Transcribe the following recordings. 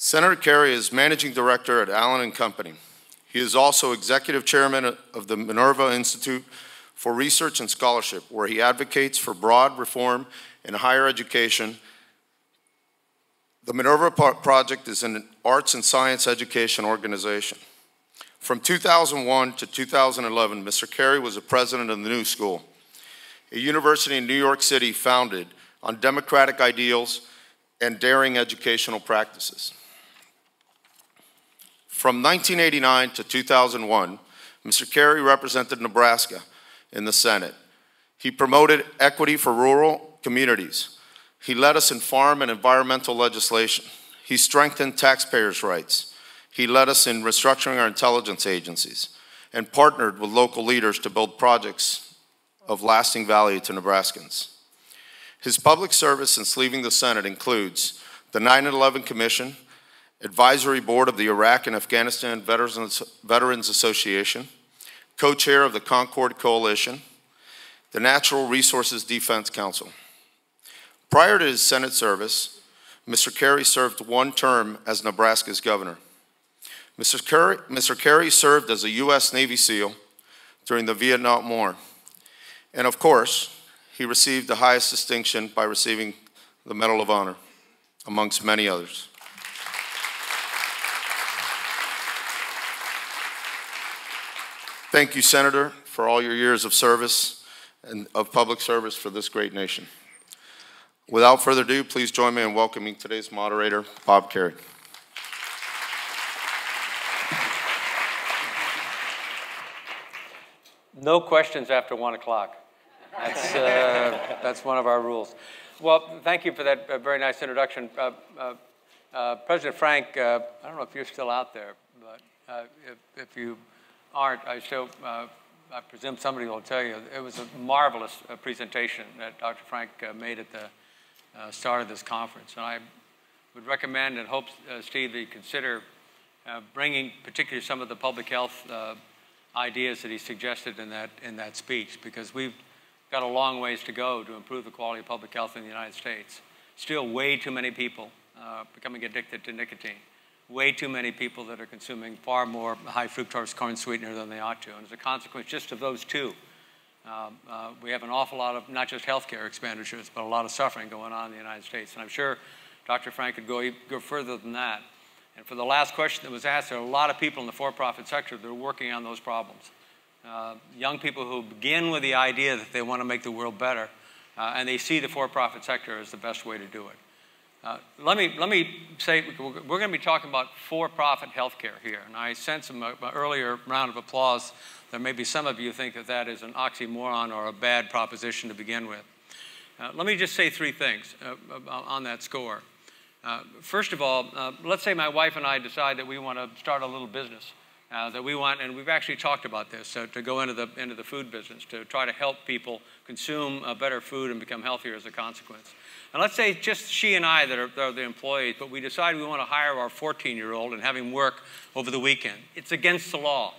Senator Kerrey is Managing Director at Allen & Company. He is also Executive Chairman of the Minerva Institute for Research and Scholarship, where he advocates for broad reform in higher education. The Minerva Project is an arts and science education organization. From 2001 to 2011, Mr. Kerrey was the president of the New School, a university in New York City founded on democratic ideals and daring educational practices. From 1989 to 2001, Mr. Kerrey represented Nebraska in the Senate. He promoted equity for rural communities. He led us in farm and environmental legislation. He strengthened taxpayers' rights. He led us in restructuring our intelligence agencies and partnered with local leaders to build projects of lasting value to Nebraskans. His public service since leaving the Senate includes the 9-11 Commission, Advisory Board of the Iraq and Afghanistan Veterans, Veterans Association, co-chair of the Concord Coalition, the Natural Resources Defense Council. Prior to his Senate service, Mr. Kerrey served one term as Nebraska's governor. Mr. Kerrey, Mr. Kerrey served as a U.S. Navy SEAL during the Vietnam War. And of course, he received the highest distinction by receiving the Medal of Honor, amongst many others. Thank you, Senator, for all your years of service and of public service for this great nation. Without further ado, please join me in welcoming today's moderator, Bob Kerrey. No questions after 1 o'clock. That's, uh, that's one of our rules. Well, thank you for that uh, very nice introduction. Uh, uh, uh President Frank, uh, I don't know if you're still out there, but if, if, you I show, uh, I presume somebody will tell you, it was a marvelous uh, presentation that Dr. Frank uh, made at the start of this conference. And I would recommend and hope, Steve, that you consider bringing particularly some of the public health ideas that he suggested in that, in that speech because we've got a long ways to go to improve the quality of public health in the United States. Still way too many people uh, becoming addicted to nicotine. Way too many people that are consuming far more high fructose corn sweetener than they ought to. And as a consequence just of those two, uh, uh, we have an awful lot of not just healthcare expenditures, but a lot of suffering going on in the United States. And I'm sure Dr. Frank could go, go further than that. And for the last question that was asked, there are a lot of people in the for-profit sector that are working on those problems. Uh, young people who begin with the idea that they want to make the world better, uh, and they see the for-profit sector as the best way to do it. Uh, let, me, let me say, we're going to be talking about for-profit healthcare here, and I my, my earlier round of applause There may be some of you think that that is an oxymoron or a bad proposition to begin with. Uh, let me just say three things uh, on that score. Uh, first of all, uh, let's say my wife and I decide that we want to start a little business. Uh, that we want, and we've actually talked about this, so to go into the, into the food business, to try to help people consume uh, better food and become healthier as a consequence. And let's say just she and I that are, that are the employees, but we decide we want to hire our 14-year-old and have him work over the weekend. It's against the law.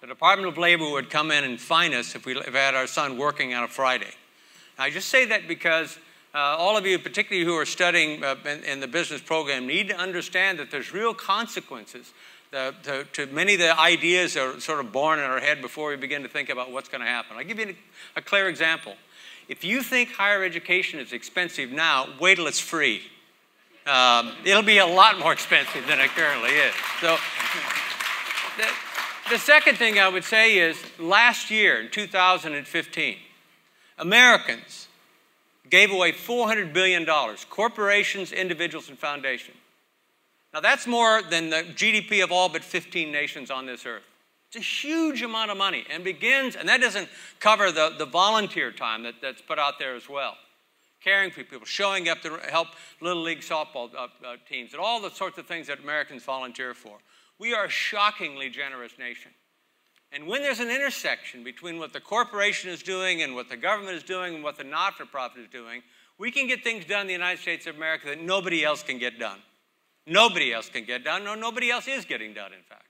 The Department of Labor would come in and fine us if we, if had our son working on a Friday. I just say that because uh, all of you, particularly who are studying uh, in, in, the business program, need to understand that there's real consequences the, to, to, many of the ideas are sort of born in our head before we begin to think about what's going to happen. I'll give you a, a clear example. If you think higher education is expensive now, wait till it's free. Um, it'll be a lot more expensive than it currently is. So, the, the second thing I would say is last year, in 2015, Americans gave away $400 billion, corporations, individuals, and foundations. Now, that's more than the GDP of all but 15 nations on this earth. It's a huge amount of money and begins, and that doesn't cover the, the volunteer time that, that's put out there as well. Caring for people, showing up to help Little League softball uh, uh, teams, and all the sorts of things that Americans volunteer for. We are a shockingly generous nation. And when there's an intersection between what the corporation is doing and what the government is doing and what the not for profit is doing, we can get things done in the United States of America that nobody else can get done. Nobody else can get done, or nobody else is getting done, in fact.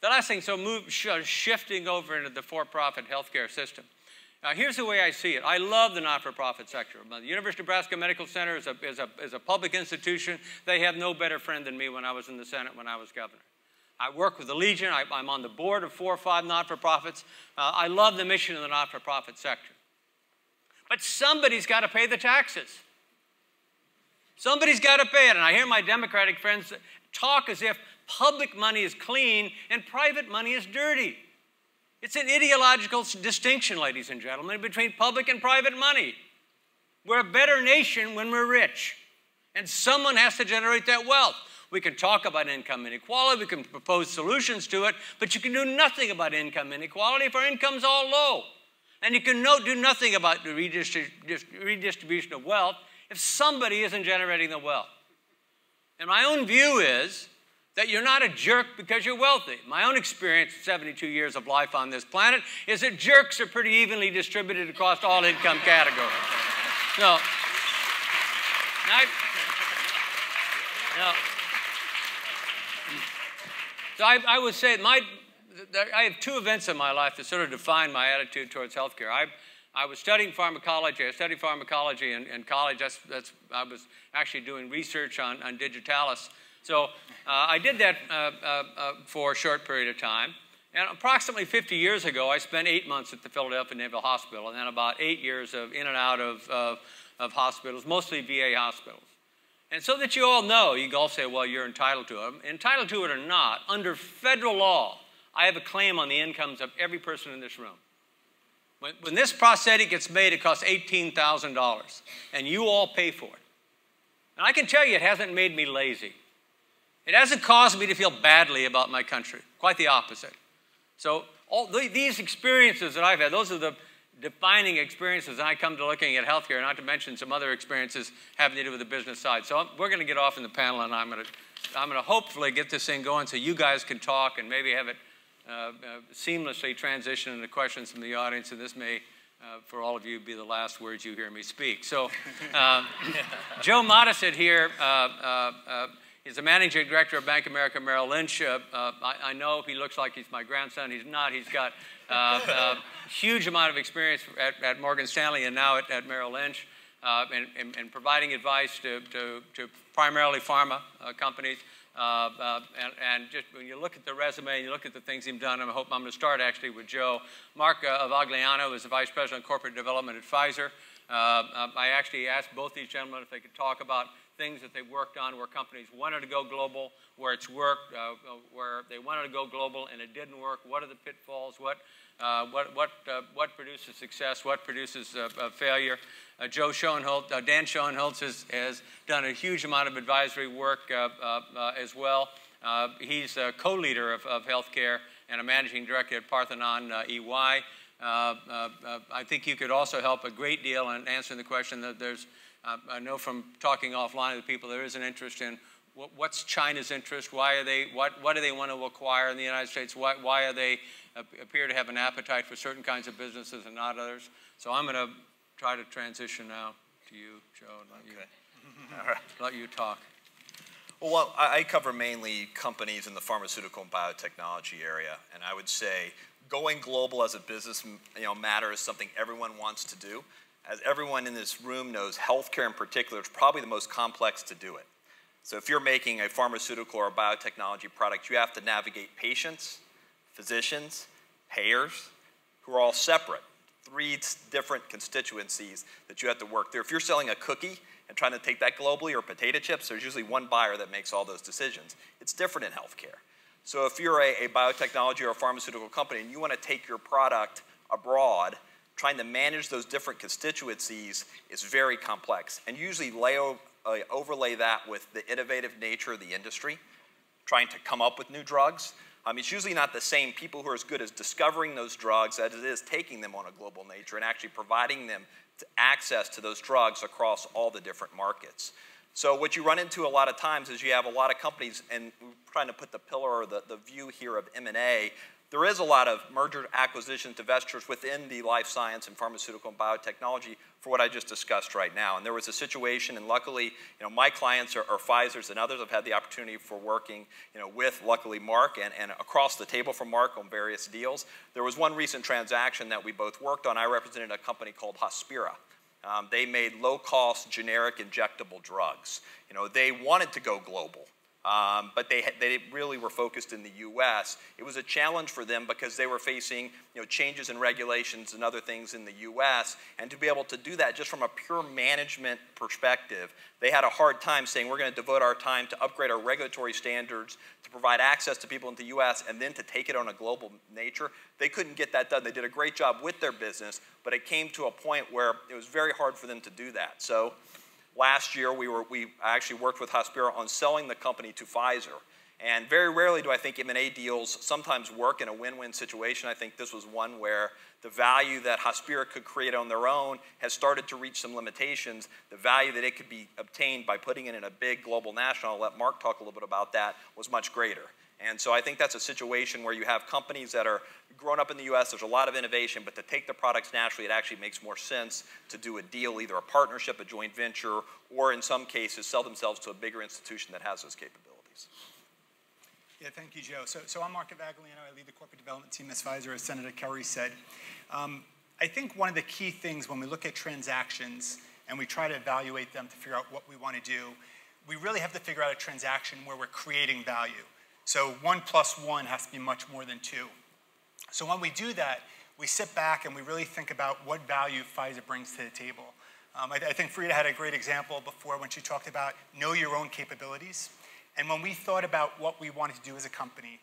The last thing, so move, shifting over into the for profit healthcare system. Now, here's the way I see it. I love the not-for-profit sector. The University of Nebraska Medical Center is a, is, a, is a public institution. They have no better friend than me when I was in the Senate, when I was governor. I work with the Legion. I, am on the board of four or five not-for-profits. Uh, I love the mission of the not-for-profit sector. But somebody's got to pay the taxes. Somebody's got to pay it. And I hear my Democratic friends talk as if public money is clean and private money is dirty. It's an ideological distinction, ladies and gentlemen, between public and private money. We're a better nation when we're rich, and someone has to generate that wealth. We can talk about income inequality, we can propose solutions to it, but you can do nothing about income inequality if our income's all low. And you can no, do nothing about the redistribution of wealth if somebody isn't generating the wealth. And my own view is that you're not a jerk because you're wealthy. My own experience, 72 years of life on this planet, is that jerks are pretty evenly distributed across all income categories. No. I, no. So I, I would say my, I have two events in my life that sort of define my attitude towards healthcare. I, I was studying pharmacology. I studied pharmacology in, in college. That's, that's, I was actually doing research on, on digitalis so uh, I did that uh, uh, uh, for a short period of time. And approximately 50 years ago, I spent eight months at the Philadelphia Naval Hospital, and then about eight years of in and out of, of, of hospitals, mostly VA hospitals. And so that you all know, you all say, well, you're entitled to it. Entitled to it or not, under federal law, I have a claim on the incomes of every person in this room. When, when this prosthetic gets made, it costs $18,000, and you all pay for it. And I can tell you, it hasn't made me lazy. It hasn't caused me to feel badly about my country, quite the opposite. So, all these experiences that I've had, those are the defining experiences and I come to looking at healthcare, not to mention some other experiences having to do with the business side. So, we're going to get off in the panel, and I'm going to, I'm going to hopefully get this thing going so you guys can talk and maybe have it seamlessly transition into questions from the audience, and this may. Uh, for all of you, be the last words you hear me speak. So, um, Joe Modisett here uh, uh, uh He's the managing director of Bank of America Merrill Lynch. Uh, uh, I, I, know he looks like he's my grandson. He's not. He's got a uh, uh, huge amount of experience at, at, Morgan Stanley and now at, at Merrill Lynch uh, and, and, and, providing advice to, to, to primarily pharma companies. Uh, uh, and, and, just when you look at the resume and you look at the things he's done, I'm hope I'm going to start actually with Joe. Mark uh, Avagliano is the Vice President of Corporate Development at Pfizer. I actually asked both these gentlemen if they could talk about things that they've worked on where companies wanted to go global, where it's worked, uh, uh, where they wanted to go global and it didn't work. What are the pitfalls? What, uh, what, what, uh, what produces success? What produces uh, failure? Uh, Joe Shoenholz, Dan Shoenholz has, has done a huge amount of advisory work as well. he's a co-leader of, of healthcare and a managing director at Parthenon EY. I think you could also help a great deal in answering the question that there's uh, I know from talking offline with people there is an interest in what's China's interest? Why are they? What, what do they want to acquire in the United States? Why, why are they appear to have an appetite for certain kinds of businesses and not others? So I'm going to try to transition now to you, Joe, and let okay. you All right. let you talk. Well, I cover mainly companies in the pharmaceutical and biotechnology area, and I would say going global as a business you know, matter is something everyone wants to do as everyone in this room knows, healthcare in particular is probably the most complex to do it. So if you're making a pharmaceutical or a biotechnology product, you have to navigate patients, physicians, payers, who are all separate. Three different constituencies that you have to work through. If you're selling a cookie and trying to take that globally or potato chips, there's usually one buyer that makes all those decisions. It's different in healthcare. So if you're a, a biotechnology or a pharmaceutical company and you want to take your product abroad trying to manage those different constituencies is very complex. And usually lay, uh, overlay that with the innovative nature of the industry, trying to come up with new drugs. Um, it's usually not the same people who are as good as discovering those drugs as it is taking them on a global nature and actually providing them to access to those drugs across all the different markets. So what you run into a lot of times is you have a lot of companies, and we're trying to put the pillar or the, the view here of M&A there is a lot of merger acquisitions, divestitures within the life science and pharmaceutical and biotechnology for what I just discussed right now. And there was a situation, and luckily, you know, my clients are, are Pfizer's and others have had the opportunity for working, you know, with luckily Mark and, and across the table from Mark on various deals. There was one recent transaction that we both worked on. I represented a company called Hospira. Um, they made low-cost generic injectable drugs. You know, they wanted to go global. Um, but they, they really were focused in the U.S. It was a challenge for them because they were facing you know, changes in regulations and other things in the U.S. And to be able to do that just from a pure management perspective, they had a hard time saying we're going to devote our time to upgrade our regulatory standards, to provide access to people in the U.S., and then to take it on a global nature. They couldn't get that done. They did a great job with their business, but it came to a point where it was very hard for them to do that. So Last year, we, were, we actually worked with Hospira on selling the company to Pfizer. And very rarely do I think M&A deals sometimes work in a win-win situation. I think this was one where the value that Hospira could create on their own has started to reach some limitations. The value that it could be obtained by putting it in a big global national, I'll let Mark talk a little bit about that, was much greater. And so I think that's a situation where you have companies that are grown up in the US, there's a lot of innovation, but to take the products nationally, it actually makes more sense to do a deal, either a partnership, a joint venture, or in some cases, sell themselves to a bigger institution that has those capabilities. Yeah, thank you, Joe. So, so I'm Mark Avagliano. I lead the corporate development team at Pfizer, as Senator Kerrey said. Um, I think one of the key things when we look at transactions and we try to evaluate them to figure out what we want to do, we really have to figure out a transaction where we're creating value. So one plus one has to be much more than two. So when we do that, we sit back and we really think about what value Pfizer brings to the table. Um, I, I, think Frida had a great example before when she talked about know your own capabilities. And when we thought about what we wanted to do as a company,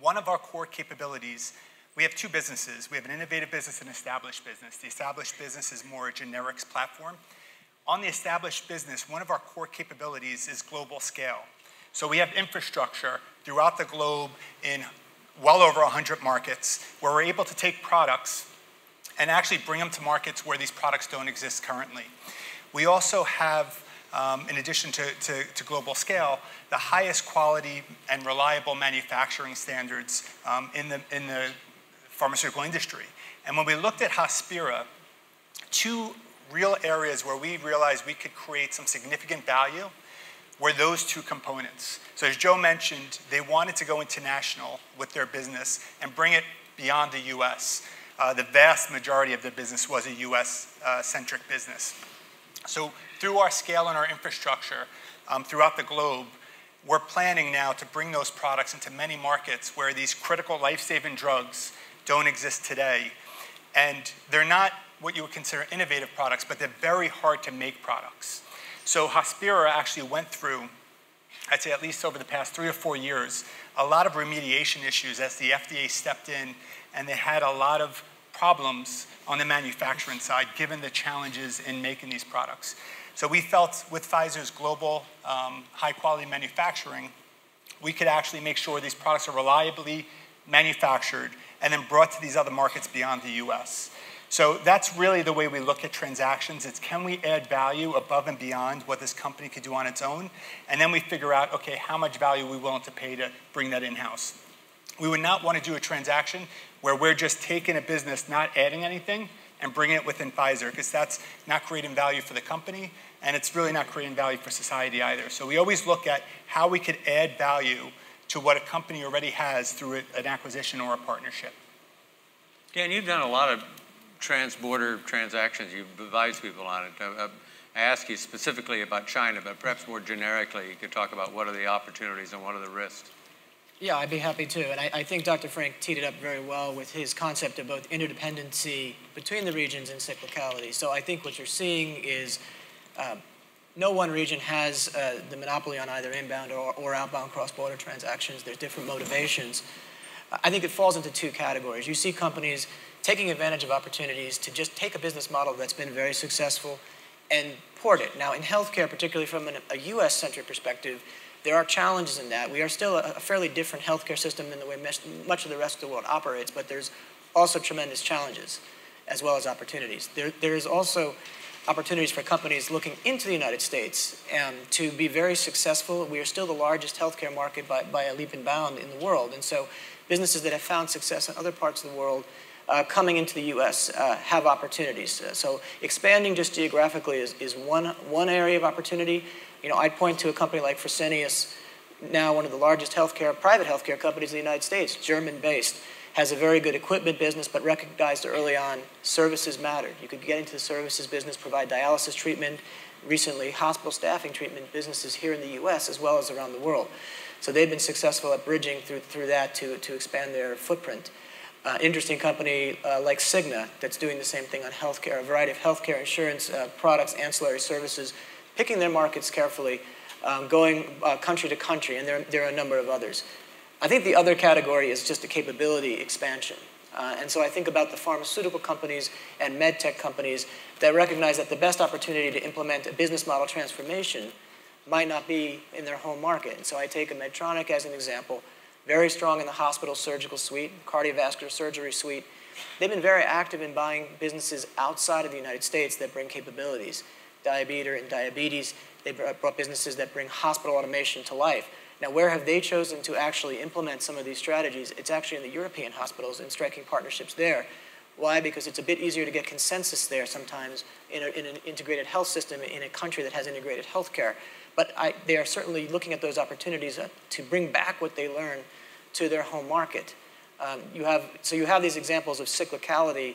one of our core capabilities, we have two businesses. We have an innovative business and an established business. The established business is more a generics platform. On the established business, one of our core capabilities is global scale. So we have infrastructure throughout the globe in well over 100 markets where we're able to take products and actually bring them to markets where these products don't exist currently. We also have, um, in addition to, to, to, global scale, the highest quality and reliable manufacturing standards um, in, the, in the pharmaceutical industry. And when we looked at Hospira, two real areas where we realized we could create some significant value were those two components. So as Joe mentioned, they wanted to go international with their business and bring it beyond the US. Uh, the vast majority of their business was a US-centric business. So through our scale and our infrastructure um, throughout the globe, we're planning now to bring those products into many markets where these critical life-saving drugs don't exist today. And they're not what you would consider innovative products, but they're very hard to make products. So Hospira actually went through, I'd say at least over the past three or four years, a lot of remediation issues as the FDA stepped in and they had a lot of problems on the manufacturing side given the challenges in making these products. So we felt with Pfizer's global um, high quality manufacturing, we could actually make sure these products are reliably manufactured and then brought to these other markets beyond the US. So that's really the way we look at transactions. It's can we add value above and beyond what this company could do on its own? And then we figure out, okay, how much value are we willing to pay to bring that in-house? We would not want to do a transaction where we're just taking a business, not adding anything, and bringing it within Pfizer, because that's not creating value for the company, and it's really not creating value for society either. So we always look at how we could add value to what a company already has through an acquisition or a partnership. Dan, you've done a lot of trans-border transactions. You've advised people on it. Uh, uh, I ask you specifically about China, but perhaps more generically, you could talk about what are the opportunities and what are the risks. Yeah, I'd be happy to. And I, I, think Dr. Frank teed it up very well with his concept of both interdependency between the regions and cyclicality. So I think what you're seeing is uh, no one region has uh, the monopoly on either inbound or, or outbound cross-border transactions. There's different motivations. I think it falls into two categories. You see companies taking advantage of opportunities to just take a business model that's been very successful and port it. Now, in healthcare, particularly from an, a US centric perspective, there are challenges in that. We are still a, a fairly different healthcare system than the way much of the rest of the world operates, but there's also tremendous challenges as well as opportunities. There, there is also opportunities for companies looking into the United States um, to be very successful. We are still the largest healthcare market by, by a leap and bound in the world. And so businesses that have found success in other parts of the world uh, coming into the U.S. Uh, have opportunities. Uh, so expanding just geographically is, is one, one area of opportunity. You know, I'd point to a company like Fresenius, now one of the largest healthcare, private healthcare companies in the United States, German-based, has a very good equipment business, but recognized early on services mattered. You could get into the services business, provide dialysis treatment, recently hospital staffing treatment businesses here in the U.S. as well as around the world. So they've been successful at bridging through, through that to, to expand their footprint. Uh, interesting company uh, like Cigna that's doing the same thing on healthcare, a variety of healthcare insurance uh, products, ancillary services, picking their markets carefully, um, going uh, country to country, and there, there are a number of others. I think the other category is just a capability expansion. Uh, and so I think about the pharmaceutical companies and med tech companies that recognize that the best opportunity to implement a business model transformation might not be in their home market. And so I take a Medtronic as an example, very strong in the hospital surgical suite, cardiovascular surgery suite. They've been very active in buying businesses outside of the United States that bring capabilities. Diabetes and diabetes, they brought businesses that bring hospital automation to life. Now, where have they chosen to actually implement some of these strategies? It's actually in the European hospitals and striking partnerships there. Why? Because it's a bit easier to get consensus there sometimes in, a, in an integrated health system in a country that has integrated health care. But I, they are certainly looking at those opportunities uh, to bring back what they learn to their home market. Um, you have, so you have these examples of cyclicality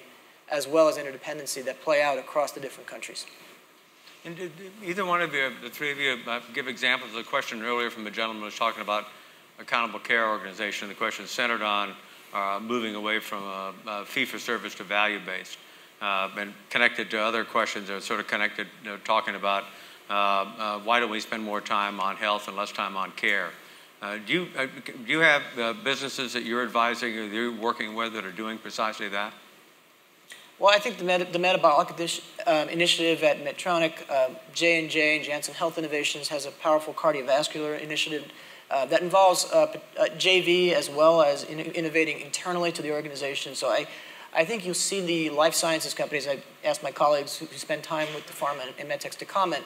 as well as interdependency that play out across the different countries. And did either one of you, the three of you, uh, give examples of the question earlier from the gentleman who was talking about accountable care organization? The question centered on uh, moving away from a, a fee-for-service to value-based, uh, and connected to other questions that are sort of connected, you know, talking about uh, uh, why don't we spend more time on health and less time on care? Uh, do, you, do you have businesses that you're advising or you're working with that are doing precisely that? Well, I think the, med- the metabolic um, initiative at Medtronic, uh, J&J and Janssen Health Innovations has a powerful cardiovascular initiative uh, that involves uh, uh JV as well as in- innovating internally to the organization. So I, I think you'll see the life sciences companies, I asked my colleagues who, who spend time with the pharma and medtechs to comment,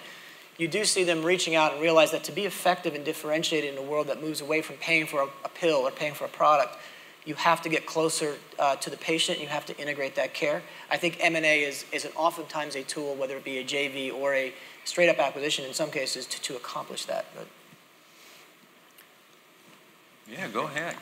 you do see them reaching out and realize that to be effective and differentiated in a world that moves away from paying for a, a pill or paying for a product, you have to get closer uh, to the patient. You have to integrate that care. I think M&A is, is an oftentimes a tool, whether it be a JV or a straight up acquisition in some cases, to, to accomplish that. But. Yeah, go ahead.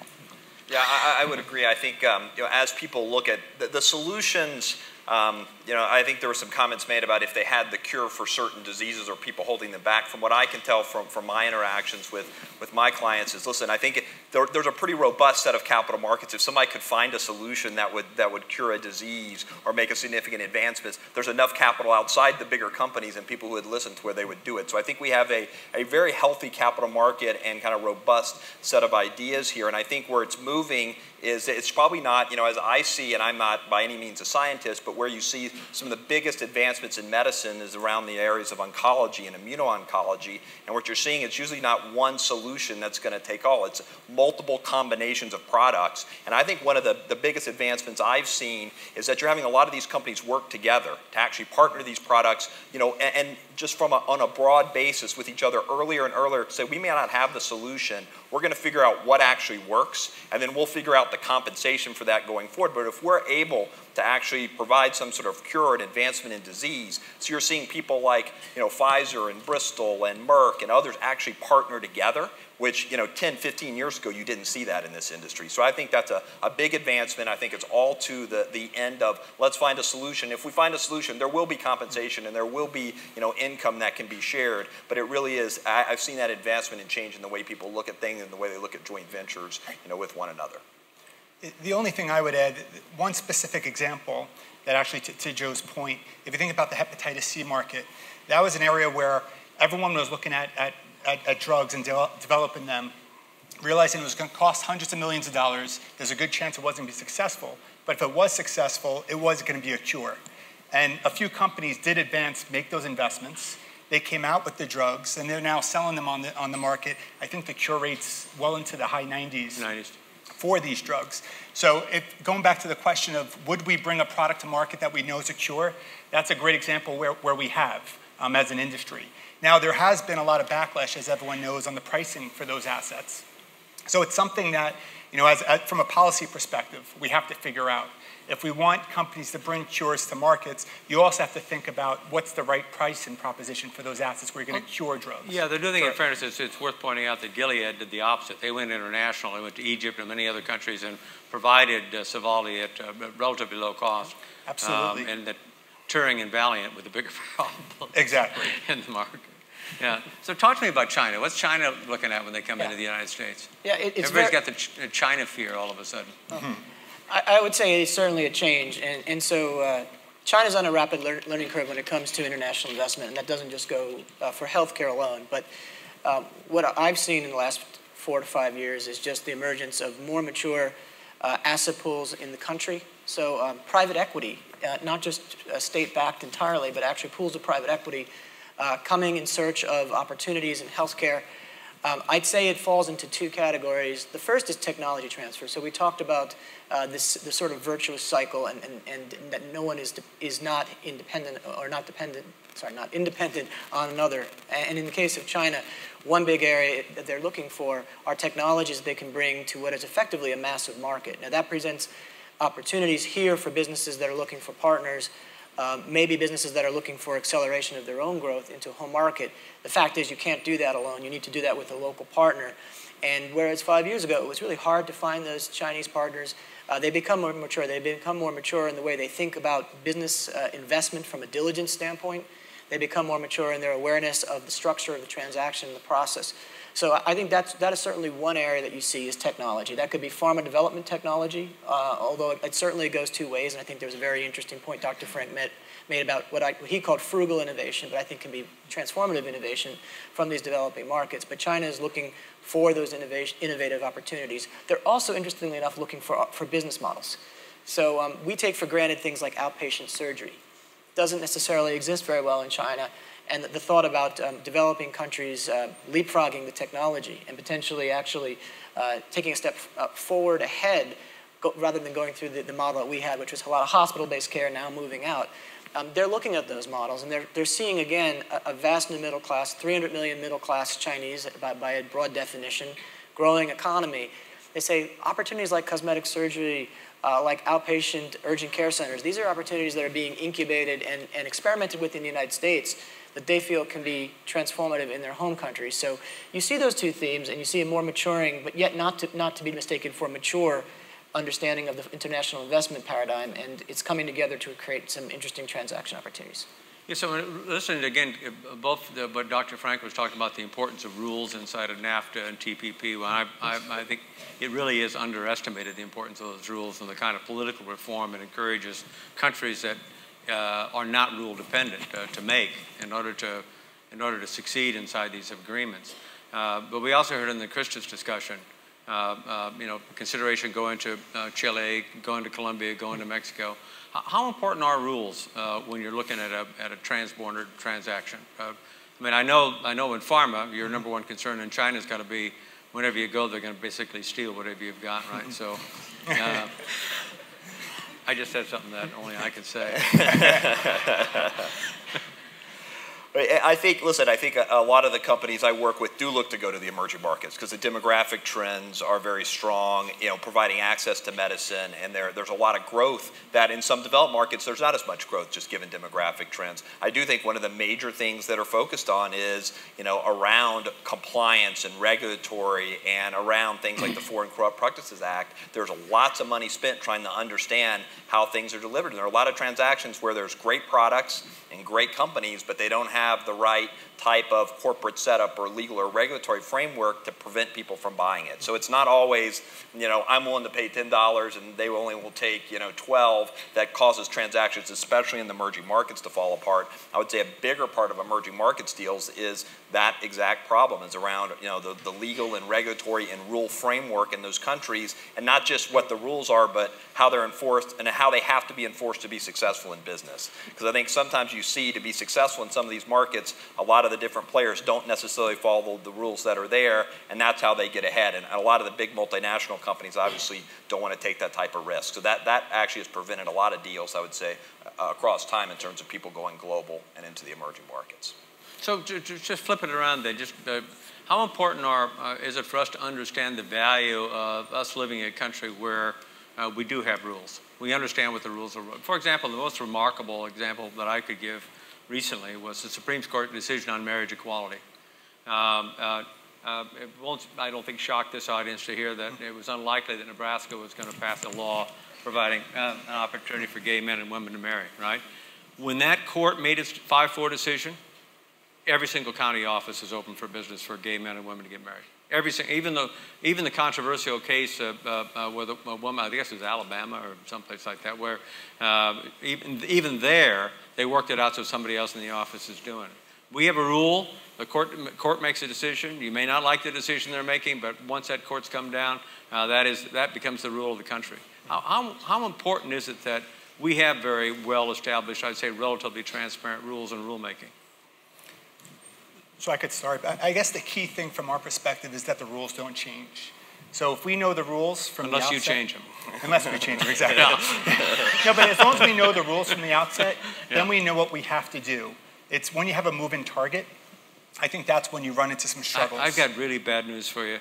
Yeah, I, I would agree. I think um, you know, as people look at the, the solutions um, you know, I think there were some comments made about if they had the cure for certain diseases or people holding them back. From what I can tell from, from my interactions with, with my clients is, listen, I think it, there, there's a pretty robust set of capital markets. If somebody could find a solution that would, that would cure a disease or make a significant advancement, there's enough capital outside the bigger companies and people who would listen to where they would do it. So I think we have a, a very healthy capital market and kind of robust set of ideas here. And I think where it's moving is it's probably not, you know, as I see, and I'm not by any means a scientist, but where you see some of the biggest advancements in medicine is around the areas of oncology and immuno-oncology. And what you're seeing, it's usually not one solution that's going to take all. It's multiple combinations of products. And I think one of the, the biggest advancements I've seen is that you're having a lot of these companies work together to actually partner these products, you know, and, and just from a, on a broad basis with each other earlier and earlier to say we may not have the solution. We're going to figure out what actually works, and then we'll figure out the compensation for that going forward. But if we're able to actually provide some sort of cure and advancement in disease, so you're seeing people like you know Pfizer and Bristol and Merck and others actually partner together which you know 10 15 years ago you didn't see that in this industry. So i think that's a, a big advancement. I think it's all to the, the end of let's find a solution. If we find a solution there will be compensation and there will be you know income that can be shared but it really is I, i've seen that advancement and change in the way people look at things and the way they look at joint ventures you know with one another. The only thing i would add one specific example that actually to, to joe's point if you think about the hepatitis c market that was an area where everyone was looking at, at at, at drugs and de- developing them, realizing it was going to cost hundreds of millions of dollars. There's a good chance it wasn't going to be successful. But if it was successful, it was going to be a cure. And a few companies did advance, make those investments. They came out with the drugs, and they're now selling them on the, on the market. I think the cure rate's well into the high 90s. 90s. For these drugs. So, if, going back to the question of would we bring a product to market that we know is a cure, that's a great example where, where we have um, as an industry. Now, there has been a lot of backlash, as everyone knows, on the pricing for those assets. So it's something that you know, as, as, from a policy perspective, we have to figure out if we want companies to bring cures to markets, you also have to think about what's the right price and proposition for those assets where you're going to cure drugs. Yeah, the other thing in fairness is it's worth pointing out that Gilead did the opposite. They went international. They went to Egypt and many other countries and provided uh, Sovaldi at uh, relatively low cost. Absolutely. Um, and that Turing and Valeant with the bigger problem. Exactly. in the market. Yeah. So talk to me about China. What's China looking at when they come Yeah. into the United States? Yeah, it, it's Everybody's very- got the Ch- China fear all of a sudden. I, I would say it's certainly a change, and, and so uh, China's on a rapid lear- learning curve when it comes to international investment, and that doesn't just go uh, for healthcare alone. But um, what I've seen in the last four to five years is just the emergence of more mature uh, asset pools in the country. So um, private equity, uh, not just uh, state-backed entirely, but actually pools of private equity uh, coming in search of opportunities in healthcare. Um, I'd say it falls into two categories. The first is technology transfer. So we talked about uh, this, this sort of virtuous cycle, and, and, and that no one is, is not independent or not dependent. Sorry, not independent on another. And in the case of China, one big area that they're looking for are technologies they can bring to what is effectively a massive market. Now that presents opportunities here for businesses that are looking for partners um, maybe businesses that are looking for acceleration of their own growth into home market. The fact is, you can't do that alone. You need to do that with a local partner. And whereas five years ago it was really hard to find those Chinese partners, uh, they become more mature. They become more mature in the way they think about business uh, investment from a diligence standpoint. They become more mature in their awareness of the structure of the transaction and the process. So I- think that's, that is certainly one area that you see is technology. That could be pharma development technology, uh, although it, it certainly goes two ways. And I think there was a very interesting point Dr. Frank met, made about what, I, what he called frugal innovation, but I think can be transformative innovation from these developing markets. But China is looking for those innovation, innovative opportunities. They're also, interestingly enough, looking for, for business models. So um, we take for granted things like outpatient surgery. Doesn't necessarily exist very well in China. And the thought about um, developing countries uh, leapfrogging the technology and potentially actually uh, taking a step uh, forward ahead go, rather than going through the, the model that we had, which was a lot of hospital-based care now moving out. Um, they're looking at those models and they're, they're seeing again a, a vast new middle class, 300 million middle class Chinese by, by a broad definition, growing economy. They say opportunities like cosmetic surgery, uh, like outpatient urgent care centers, these are opportunities that are being incubated and, and experimented with in the United States that they feel can be transformative in their home country. So you see those two themes, and you see a more maturing, but yet not to, not to be mistaken for mature understanding of the international investment paradigm, and it's coming together to create some interesting transaction opportunities. Yeah, so uh, listening again, uh, both the, what Dr. Frank was talking about the importance of rules inside of NAFTA and TPP. Well, I, I, I think it really is underestimated the importance of those rules and the kind of political reform it encourages countries that are not rule dependent uh, to make in order to in order to succeed inside these agreements. Uh, but we also heard in the Christian's discussion, uh, uh, you know, consideration going to uh, Chile, going to Colombia, going to Mexico. H- How important are rules uh, when you're looking at a, at a transborder transaction? Uh, I mean, I know, I know in pharma, your number one concern in China has got to be whenever you go, they're going to basically steal whatever you've got, right? So uh, I just said something that only I can say. I think, listen, I think a, a lot of the companies I work with do look to go to the emerging markets because the demographic trends are very strong, you know, providing access to medicine, and there, there's a lot of growth that in some developed markets there's not as much growth just given demographic trends. I do think one of the major things that are focused on is, you know, around compliance and regulatory and around things like the Foreign Corrupt Practices Act. There's lots of money spent trying to understand how things are delivered. And there are a lot of transactions where there's great products and great companies, but they don't have the right type of corporate setup or legal or regulatory framework to prevent people from buying it. So it's not always, you know, I'm willing to pay $10 and they only will take, you know, 12 that causes transactions, especially in the emerging markets, to fall apart. I would say a bigger part of emerging markets deals is that exact problem is around, you know, the, the legal and regulatory and rule framework in those countries and not just what the rules are, but how they're enforced and how they have to be enforced to be successful in business. Because I think sometimes you see to be successful in some of these markets, a lot of the different players don't necessarily follow the rules that are there, and that's how they get ahead. And a lot of the big multinational companies obviously don't want to take that type of risk. So that, that actually has prevented a lot of deals, I would say, uh, across time in terms of people going global and into the emerging markets. So just flip it around then. Just uh, how important are, uh, is it for us to understand the value of us living in a country where uh, we do have rules? We understand what the rules are. For example, the most remarkable example that I could give recently was the Supreme Court decision on marriage equality. Um, uh, uh, it won't, I don't think, shock this audience to hear that it was unlikely that Nebraska was going to pass a law providing uh, an opportunity for gay men and women to marry, right? When that court made its 5-4 decision, every single county office is open for business for gay men and women to get married. Every even though even the controversial case uh, uh, where the a woman, I guess it was Alabama or someplace like that, where uh, even even there they worked it out so somebody else in the office is doing it. We have a rule. The court court makes a decision. You may not like the decision they're making, but once that court's come down, uh, that is that becomes the rule of the country. How, how how important is it that we have very well established, I'd say, relatively transparent rules and rulemaking? So I could start. I guess the key thing from our perspective is that the rules don't change. So if we know the rules from unless the outset, you change them, unless we change them exactly. no, but as long as we know the rules from the outset, yeah. then we know what we have to do. It's when you have a moving target. I think that's when you run into some struggles. I, have got really bad news for you.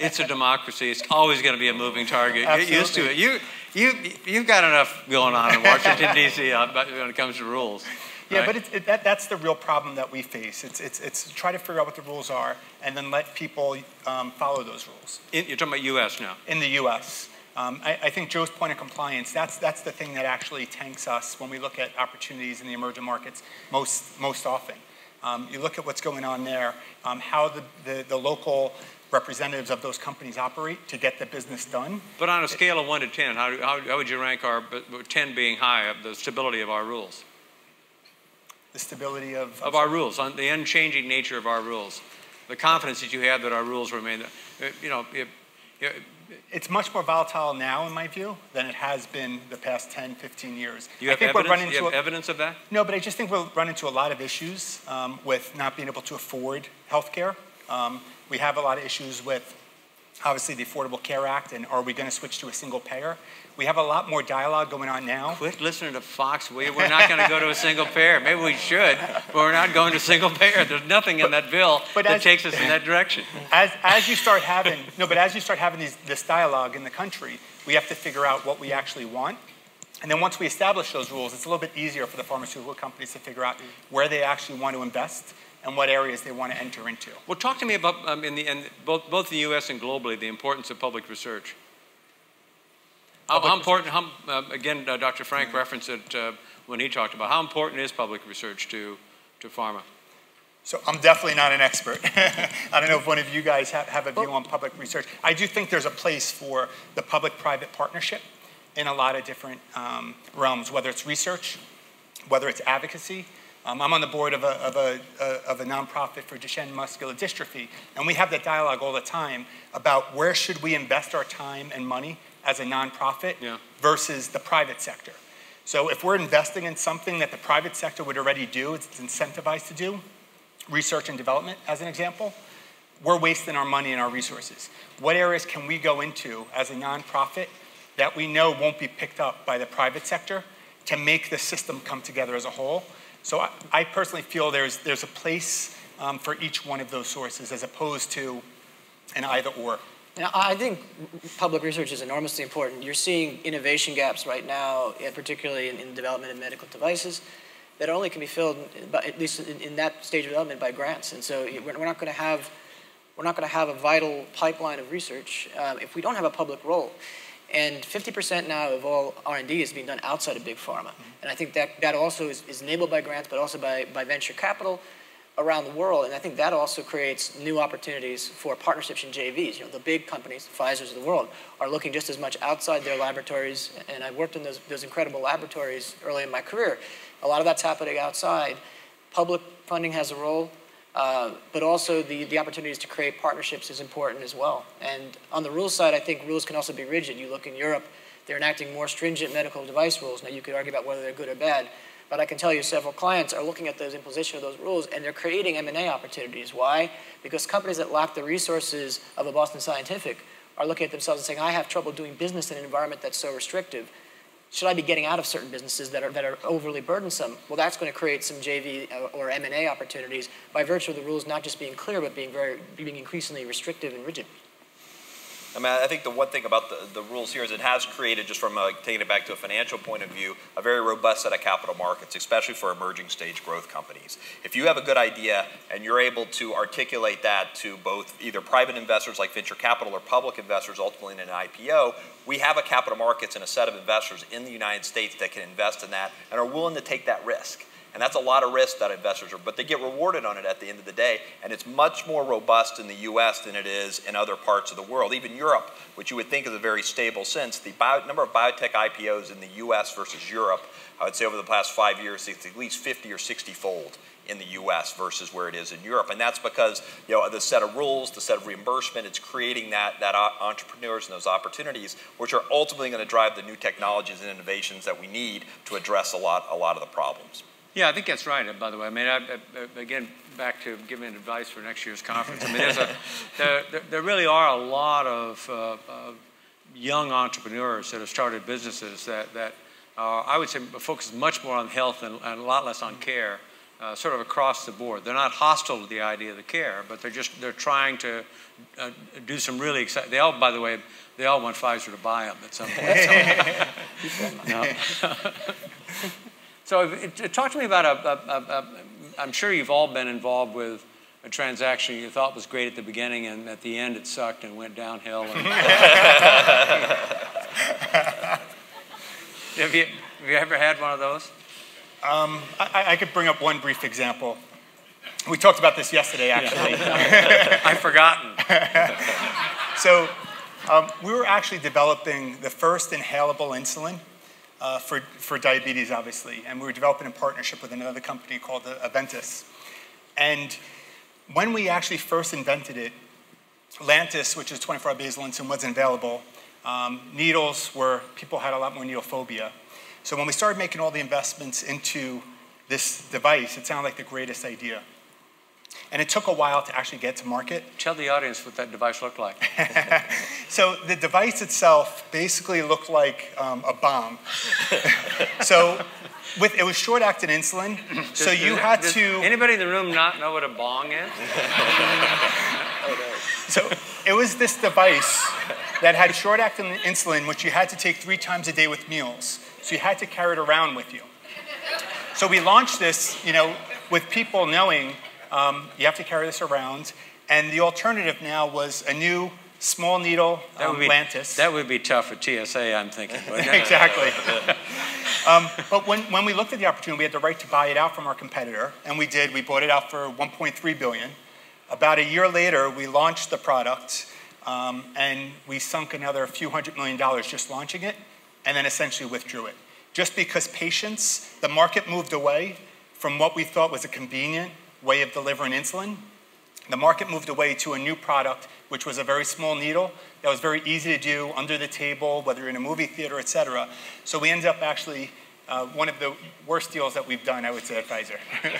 it's a democracy. It's always going to be a moving target. Absolutely. Get used to it. You, you, you've got enough going on in Washington D.C. Uh, when it comes to rules. Yeah, right? but it, it, that, that's the real problem that we face. It's, it's, it's try to figure out what the rules are and then let people um, follow those rules. In, you're talking about U.S. now? In the U.S. Um, I, I, think Joe's point of compliance, that's, that's the thing that actually tanks us when we look at opportunities in the emerging markets most, most often. Um, you look at what's going on there, um, how the, the, the local representatives of those companies operate to get the business done. But on a scale of 1 to 10, how, how, how would you rank our, 10 being high, of the stability of our rules? The stability of, of our rules, on the unchanging nature of our rules, the confidence that you have that our rules remain. Uh, you know, it, it, it's much more volatile now, in my view, than it has been the past 10, 15 years. You have, I think evidence, we're running you have a, evidence of that? No, but I just think we'll run into a lot of issues um, with not being able to afford health care. Um, we have a lot of issues with obviously the Affordable Care Act and are we going to switch to a single payer? We have a lot more dialogue going on now. Quit listening to Fox. We, we're not going to go to a single payer. Maybe we should, but we're not going to single payer. There's nothing in that bill but that as, takes us in that direction. As, as you start having, no, but as you start having these, this dialogue in the country, we have to figure out what we actually want. And then once we establish those rules, it's a little bit easier for the pharmaceutical companies to figure out where they actually want to invest and what areas they want to enter into. Well, talk to me about, um, in the, in both, both the U.S. and globally, the importance of public research. How, how important, how, uh, again, uh, Dr. Frank mm-hmm. referenced it uh, when he talked about how important is public research to, to pharma? So I'm definitely not an expert. I don't know if one of you guys have, have a view on public research. I do think there's a place for the public-private partnership in a lot of different um, realms, whether it's research, whether it's advocacy. Um, I'm on the board of a, of, a, a, of a nonprofit for Duchenne muscular dystrophy, and we have that dialogue all the time about where should we invest our time and money as a nonprofit yeah. versus the private sector. So if we're investing in something that the private sector would already do, it's incentivized to do, research and development as an example, we're wasting our money and our resources. What areas can we go into as a nonprofit that we know won't be picked up by the private sector to make the system come together as a whole? So I, I personally feel there's, there's a place um, for each one of those sources as opposed to an either or. Now, I think public research is enormously important. You're seeing innovation gaps right now, particularly in, in development of medical devices, that only can be filled, by, at least in, in, that stage of development, by grants. And so we're, not going to have we're not going to have a vital pipeline of research um, if we don't have a public role. And 50% now of all R&D is being done outside of big pharma. Mm-hmm. And I think that, that also is, is enabled by grants, but also by, by venture capital, around the world, and I think that also creates new opportunities for partnerships and JVs. You know, the big companies, the Pfizer's of the world, are looking just as much outside their laboratories, and I worked in those, those incredible laboratories early in my career. A lot of that's happening outside. Public funding has a role, uh, but also the, the opportunities to create partnerships is important as well. And on the rules side, I think rules can also be rigid. You look in Europe, they're enacting more stringent medical device rules. Now, you could argue about whether they're good or bad, but I can tell you several clients are looking at those imposition of those rules and they're creating M&A opportunities. Why? Because companies that lack the resources of a Boston Scientific are looking at themselves and saying, I have trouble doing business in an environment that's so restrictive. Should I be getting out of certain businesses that are, that are overly burdensome? Well, that's going to create some JV uh, or M&A opportunities by virtue of the rules not just being clear, but being very, being increasingly restrictive and rigid. I mean, I think the one thing about the, the rules here is it has created, just from a, taking it back to a financial point of view, a very robust set of capital markets, especially for emerging stage growth companies. If you have a good idea and you're able to articulate that to both either private investors like venture capital or public investors ultimately in an IPO, we have a capital markets and a set of investors in the United States that can invest in that and are willing to take that risk. And that's a lot of risk that investors are, but they get rewarded on it at the end of the day. And it's much more robust in the US than it is in other parts of the world. Even Europe, which you would think is a very stable sense, the bio, number of biotech IPOs in the US versus Europe, I would say over the past five years, it's at least 50 or 60 fold in the US versus where it is in Europe. And that's because you know the set of rules, the set of reimbursement, it's creating that, that entrepreneurs and those opportunities, which are ultimately going to drive the new technologies and innovations that we need to address a lot, a lot of the problems. Yeah, I think that's right. By the way, I mean, I, I, again, back to giving advice for next year's conference. I mean, there's a, there, there really are a lot of, uh, young entrepreneurs that have started businesses that, that uh, I would say focus much more on health and, and a lot less on care, uh, sort of across the board. They're not hostile to the idea of the care, but they're just they're trying to uh, do some really exciting. They all, by the way, they all want Pfizer to buy them at some point. So. no. So talk to me about a, a, a, a, I'm sure you've all been involved with a transaction you thought was great at the beginning and at the end it sucked and went downhill. And have, you, have you ever had one of those? Um, I, I, could bring up one brief example. We talked about this yesterday, actually. I've forgotten. so um, we were actually developing the first inhalable insulin uh, for, for diabetes, obviously. And we were developing a partnership with another company called uh, Aventis. And when we actually first invented it, Lantus, which is 24 hour basal insulin, wasn't available. Um, needles were, people had a lot more needle phobia. So when we started making all the investments into this device, it sounded like the greatest idea. And it took a while to actually get to market. Tell the audience what that device looked like. so the device itself basically looked like um, a bomb. so with, it was short-acting insulin, does, so you had does to... Anybody in the room not know what a bong is? so it was this device that had short-acting insulin, which you had to take three times a day with meals. So you had to carry it around with you. So we launched this, you know, with people knowing um, you have to carry this around. And the alternative now was a new small needle that would um, be. That would be tough for TSA, I'm thinking. exactly. um, but when, when we looked at the opportunity, we had the right to buy it out from our competitor, and we did. We bought it out for 1.3 billion. About a year later, we launched the product, um, and we sunk another few hundred million dollars just launching it, and then essentially withdrew it. Just because patients, the market moved away from what we thought was a convenient way of delivering insulin. The market moved away to a new product, which was a very small needle that was very easy to do under the table, whether you're in a movie theater, et cetera. So we ended up actually uh, one of the worst deals that we've done, I would say, at Pfizer.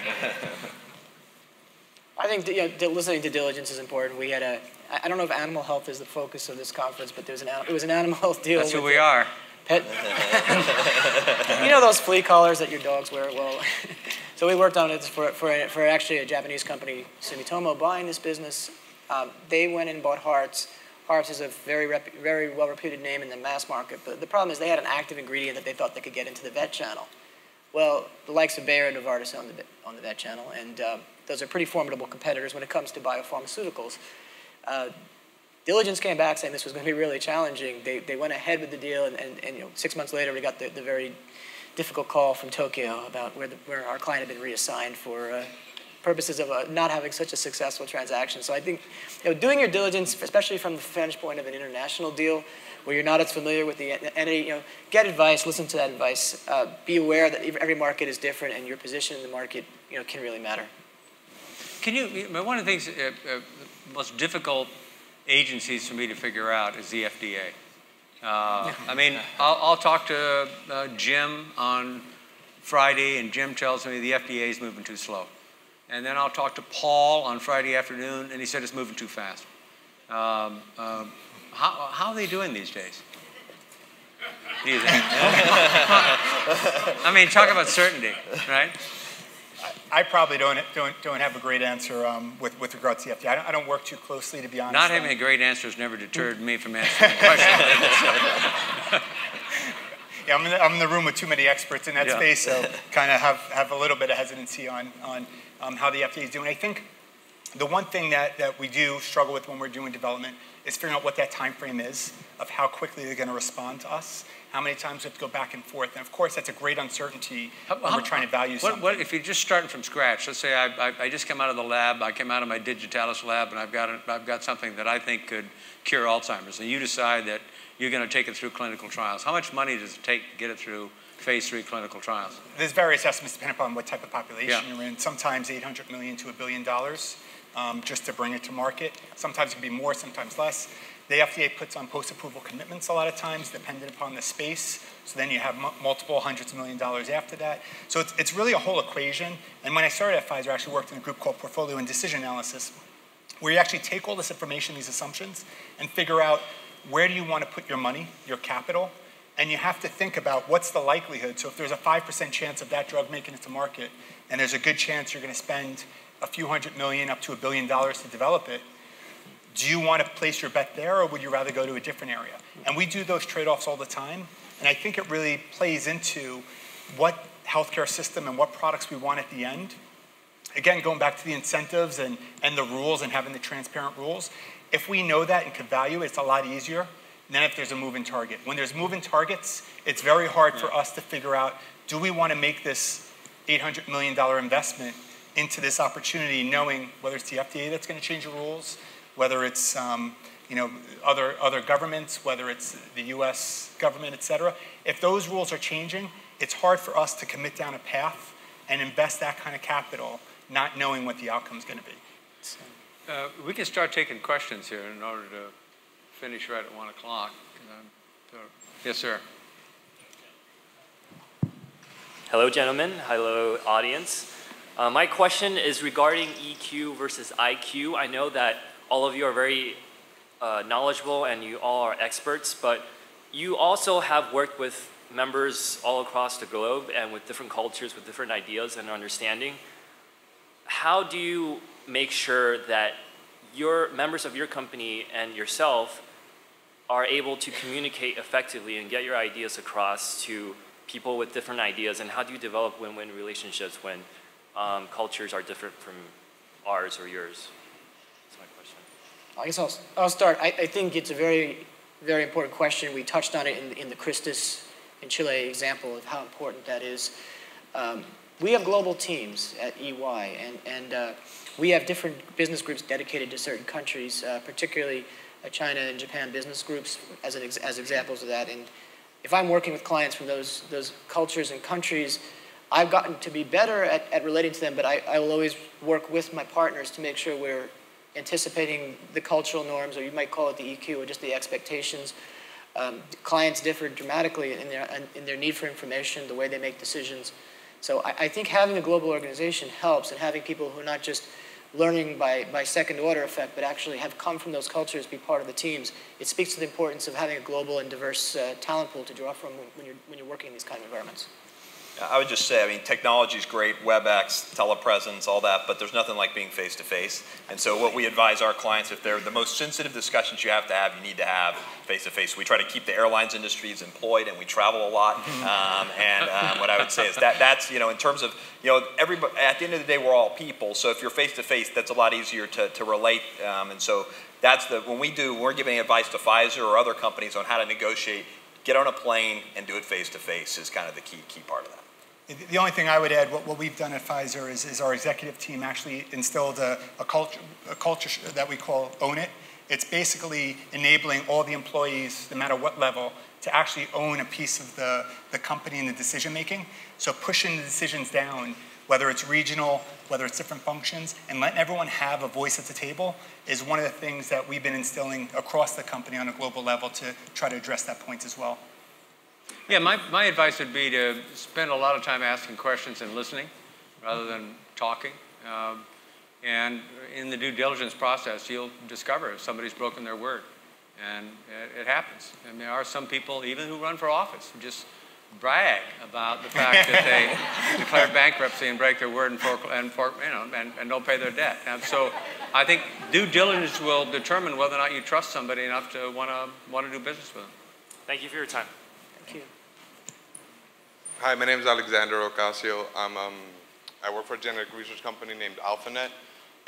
I think you know, listening to diligence is important. We had a, I don't know if animal health is the focus of this conference, but there's an, it was an animal health deal. That's who we are. Pet. you know those flea collars that your dogs wear? Well, so we worked on it for, for, for actually a Japanese company, Sumitomo, buying this business. Um, they went and bought Hartz. Hartz is a very, rep, very well reputed name in the mass market, but the problem is they had an active ingredient that they thought they could get into the vet channel. Well, the likes of Bayer and Novartis own the, on the vet channel, and uh, those are pretty formidable competitors when it comes to biopharmaceuticals. Uh, Diligence came back saying this was going to be really challenging. They, they went ahead with the deal, and, and, and you know, six months later, we got the, the very difficult call from Tokyo about where, the, where our client had been reassigned for uh, purposes of uh, not having such a successful transaction. So I think you know, doing your diligence, especially from the vantage point of an international deal, where you're not as familiar with the entity, you know, get advice, listen to that advice, uh, be aware that every market is different, and your position in the market, you know, can really matter. Can you? One of the things, uh, uh, most difficult agencies for me to figure out is the FDA. Uh, I mean, I'll, I'll talk to uh, Jim on Friday, and Jim tells me the FDA is moving too slow. And then I'll talk to Paul on Friday afternoon, and he said it's moving too fast. Um, um, how, how are they doing these days? Do you think? I mean, talk about certainty, right? I probably don't, don't, don't have a great answer um, with, with regard to the FDA. I don't, I don't work too closely, to be honest. Not having a great answer has never deterred me from answering the question. yeah, I'm in, the, I'm in the room with too many experts in that Yeah. space, so kind of have, have a little bit of hesitancy on, on um, how the FDA is doing. I think the one thing that, that we do struggle with when we're doing development is figuring out what that time frame is of how quickly they're going to respond to us, how many times we have to go back and forth. And of course, that's a great uncertainty when we're trying to value what, something. What, if you're just starting from scratch, let's say I, I, I just come out of the lab, I came out of my Digitalis lab, and I've got, a, I've got something that I think could cure Alzheimer's, and you decide that you're going to take it through clinical trials. How much money does it take to get it through phase three clinical trials? There's various estimates depending upon what type of population Yeah. you're in. Sometimes 800 million to a billion dollars um, just to bring it to market. Sometimes it can be more, sometimes less. The FDA puts on post-approval commitments a lot of times, dependent upon the space. So then you have mu- multiple hundreds of million dollars after that. So it's, it's really a whole equation. And when I started at Pfizer, I actually worked in a group called Portfolio and Decision Analysis, where you actually take all this information, these assumptions, and figure out where do you want to put your money, your capital, and you have to think about what's the likelihood. So if there's a 5% chance of that drug making it to market, and there's a good chance you're going to spend a few hundred million up to a billion dollars to develop it, do you want to place your bet there or would you rather go to a different area? And we do those trade-offs all the time. And I think it really plays into what healthcare system and what products we want at the end. Again, going back to the incentives and, and the rules and having the transparent rules, if we know that and can value it, it's a lot easier than if there's a moving target. When there's moving targets, it's very hard for us to figure out, do we want to make this $800 million investment into this opportunity, knowing whether it's the FDA that's going to change the rules, whether it's um, you know, other, other governments, whether it's the US government, et cetera. If those rules are changing, it's hard for us to commit down a path and invest that kind of capital, not knowing what the outcome is going to be. Uh, we can start taking questions here in order to finish right at 1 o'clock. Um, Yes, sir. Hello, gentlemen. Hello, audience. Uh, my question is regarding EQ versus IQ. I know that all of you are very uh, knowledgeable and you all are experts, but you also have worked with members all across the globe and with different cultures, with different ideas and understanding. How do you make sure that your members of your company and yourself are able to communicate effectively and get your ideas across to people with different ideas and how do you develop win-win relationships when um, cultures are different from ours or yours that's my question I guess I'll, I'll start. I, I think it's a very, very important question. We touched on it in, in the Christus in Chile example of how important that is. Um, we have global teams at EY, and, and uh, we have different business groups dedicated to certain countries, uh, particularly uh, China and Japan business groups as, an ex- as examples of that. And if I'm working with clients from those, those cultures and countries, I've gotten to be better at, at relating to them, but I, I will always work with my partners to make sure we're anticipating the cultural norms, or you might call it the EQ, or just the expectations. Um, clients differ dramatically in their, in their need for information, the way they make decisions. So I, I think having a global organization helps, and having people who are not just learning by, by second order effect, but actually have come from those cultures, be part of the teams. It speaks to the importance of having a global and diverse uh, talent pool to draw from when you're, when you're working in these kind of environments. I would just say, I mean, technology is great, WebEx, telepresence, all that, but there's nothing like being face to face. And so, what we advise our clients, if they're the most sensitive discussions you have to have, you need to have face to face. We try to keep the airlines industries employed, and we travel a lot. Um, and um, what I would say is that that's you know, in terms of you know, everybody. At the end of the day, we're all people. So if you're face to face, that's a lot easier to, to relate. Um, and so that's the when we do, when we're giving advice to Pfizer or other companies on how to negotiate. Get on a plane and do it face to face is kind of the key key part of that. The- only thing I would add, what, what we've done at Pfizer is, is our executive team actually instilled a, a culture, a culture that we call Own It. It's basically enabling all the employees, no matter what level, to actually own a piece of the, the company and the decision making. So pushing the decisions down, whether it's regional, whether it's different functions, and letting everyone have a voice at the table is one of the things that we've been instilling across the company on a global level to try to address that point as well. Yeah, my, my advice would be to spend a lot of time asking questions and listening rather than talking. Um, and in the due diligence process, you'll discover if somebody's broken their word. And it, it happens. And there are some people, even who run for office, who just brag about the fact that they declare bankruptcy and break their word and, for, and for, you know, and, and don't pay their debt. And so I think due diligence will determine whether or not you trust somebody enough to want to want to do business with them. Thank you for your time. Thank you. Hi, my name is Alexander Ocasio. I'm, um, I work for a genetic research company named AlphaNet,